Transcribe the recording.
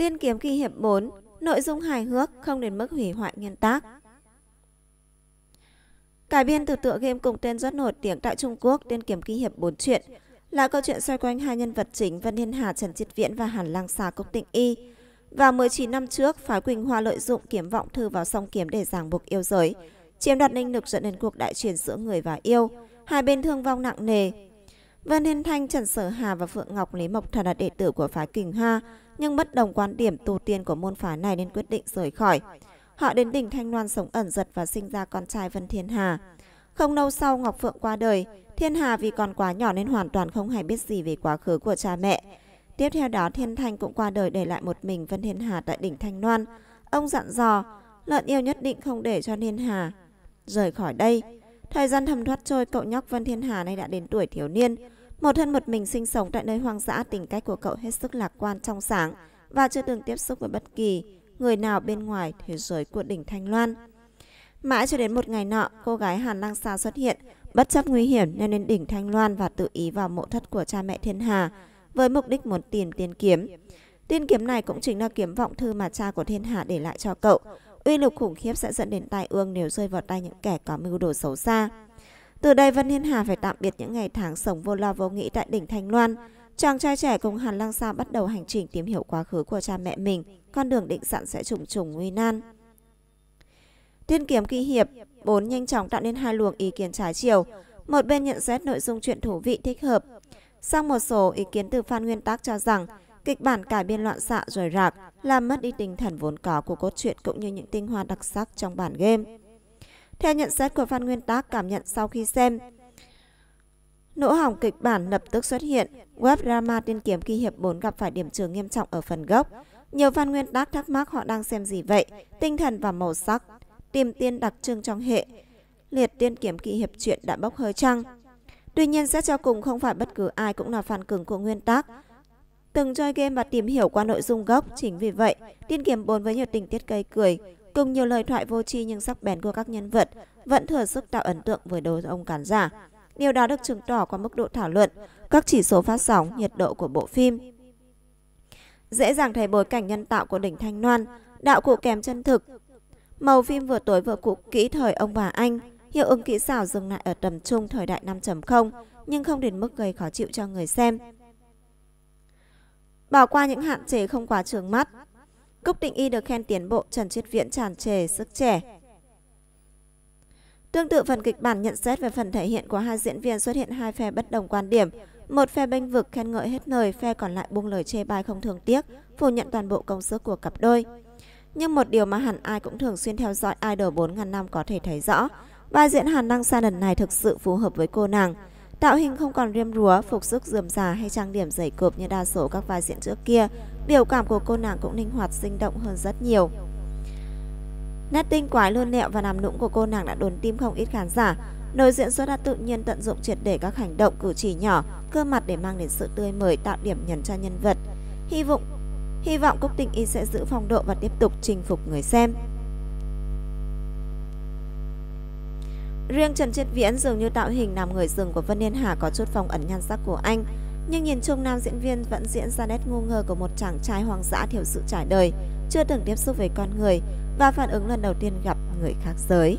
Tiên kiếm kỳ hiệp 4, nội dung hài hước không đến mức hủy hoại nguyên tác. Cải biên từ tựa game cùng tên rất nổi tiếng tại Trung Quốc, Tiên kiếm kỳ hiệp 4 chuyện, là câu chuyện xoay quanh hai nhân vật chính Vân Thiên Hà, Trần Chiết Viễn và Hàn Lăng Xà Cốc Tịnh Y. Vào 19 năm trước, phái Quỳnh Hoa lợi dụng kiếm vọng thư vào song kiếm để ràng buộc yêu giới, chiếm đoạt linh lực dẫn đến cuộc đại chiến giữa người và yêu. Hai bên thương vong nặng nề. Vân Thiên Thanh, Trần Sở Hà và Phượng Ngọc Lý Mộc Thần là đệ tử của phái Kình Hoa, nhưng bất đồng quan điểm tu tiên của môn phái này nên quyết định rời khỏi. Họ đến đỉnh Thanh Loan sống ẩn giật và sinh ra con trai Vân Thiên Hà. Không lâu sau Ngọc Phượng qua đời, Thiên Hà vì còn quá nhỏ nên hoàn toàn không hề biết gì về quá khứ của cha mẹ. Tiếp theo đó Thiên Thanh cũng qua đời để lại một mình Vân Thiên Hà tại đỉnh Thanh Loan. Ông dặn dò, lợn yêu nhất định không để cho Thiên Hà rời khỏi đây. Thời gian thầm thoát trôi, cậu nhóc Vân Thiên Hà này đã đến tuổi thiếu niên. Một thân một mình sinh sống tại nơi hoang dã, tính cách của cậu hết sức lạc quan trong sáng và chưa từng tiếp xúc với bất kỳ người nào bên ngoài thế giới của đỉnh Thanh Loan. Mãi cho đến một ngày nọ, cô gái Hàn Năng Sa xuất hiện, bất chấp nguy hiểm nên đến đỉnh Thanh Loan và tự ý vào mộ thất của cha mẹ Thiên Hà với mục đích muốn tìm tiên kiếm. Tiên kiếm này cũng chính là kiếm vọng thư mà cha của Thiên Hà để lại cho cậu. Uy lực khủng khiếp sẽ dẫn đến tai ương nếu rơi vào tay những kẻ có mưu đồ xấu xa. Từ đây Vân Thiên Hà phải tạm biệt những ngày tháng sống vô lo vô nghĩ tại đỉnh Thanh Loan. Chàng trai trẻ cùng Hàn Lăng Sa bắt đầu hành trình tìm hiểu quá khứ của cha mẹ mình, con đường định sẵn sẽ trùng trùng nguy nan. Tiên kiếm kỳ hiệp, bốn nhanh chóng tạo nên hai luồng ý kiến trái chiều. Một bên nhận xét nội dung chuyện thú vị thích hợp. Sang một số ý kiến từ Phan Nguyên Tác cho rằng kịch bản cải biên loạn xạ rồi rạc, làm mất đi tinh thần vốn có của cốt truyện cũng như những tinh hoa đặc sắc trong bản game. Theo nhận xét của Phan Nguyên Tác cảm nhận sau khi xem, Nỗ hỏng kịch bản lập tức xuất hiện, web drama tiên kiếm kỳ hiệp 4 gặp phải điểm trường nghiêm trọng ở phần gốc. Nhiều fan nguyên tác thắc mắc họ đang xem gì vậy, tinh thần và màu sắc, tìm tiên đặc trưng trong hệ. Liệt tiên kiếm kỳ hiệp truyện đã bốc hơi trăng. Tuy nhiên xét cho cùng không phải bất cứ ai cũng là fan cứng của nguyên tác. Từng chơi game và tìm hiểu qua nội dung gốc, chính vì vậy, tiên kiếm 4 với nhiều tình tiết cây cười, cùng nhiều lời thoại vô tri nhưng sắc bén của các nhân vật, vẫn thừa sức tạo ấn tượng với đối ông khán giả. Điều đó được chứng tỏ qua mức độ thảo luận, các chỉ số phát sóng, nhiệt độ của bộ phim. Dễ dàng thấy bối cảnh nhân tạo của đỉnh Thanh Loan, đạo cụ kém chân thực. Màu phim vừa tối vừa cũ kỹ thời ông bà Anh, hiệu ứng kỹ xảo dừng lại ở tầm trung thời đại 5.0, nhưng không đến mức gây khó chịu cho người xem. Bỏ qua những hạn chế không quá trường mắt, Cúc Tịnh Y được khen tiến bộ Trần Chiết Viễn tràn trề sức trẻ. Tương tự phần kịch bản nhận xét về phần thể hiện của hai diễn viên xuất hiện hai phe bất đồng quan điểm. Một phe bênh vực khen ngợi hết lời, phe còn lại buông lời chê bai không thường tiếc, phủ nhận toàn bộ công sức của cặp đôi. Nhưng một điều mà hẳn ai cũng thường xuyên theo dõi Idol 4.000 năm có thể thấy rõ, vai diễn Hàn Năng Sa lần này thực sự phù hợp với cô nàng. Tạo hình không còn riêm rúa, phục sức dườm già hay trang điểm dày cộp như đa số các vai diễn trước kia, biểu cảm của cô nàng cũng linh hoạt sinh động hơn rất nhiều. Nét tinh quái luôn nẹo và nằm nũng của cô nàng đã đồn tim không ít khán giả. Nội diễn xuất đã tự nhiên tận dụng triệt để các hành động cử chỉ nhỏ, cơ mặt để mang đến sự tươi mới tạo điểm nhấn cho nhân vật. Hy vọng hy vọng Cúc Tình Y sẽ giữ phong độ và tiếp tục chinh phục người xem. Riêng Trần Triết Viễn dường như tạo hình làm người rừng của Vân Yên Hà có chút phong ẩn nhan sắc của anh. Nhưng nhìn chung nam diễn viên vẫn diễn ra nét ngu ngơ của một chàng trai hoang dã thiếu sự trải đời, chưa từng tiếp xúc với con người và phản ứng lần đầu tiên gặp người khác giới.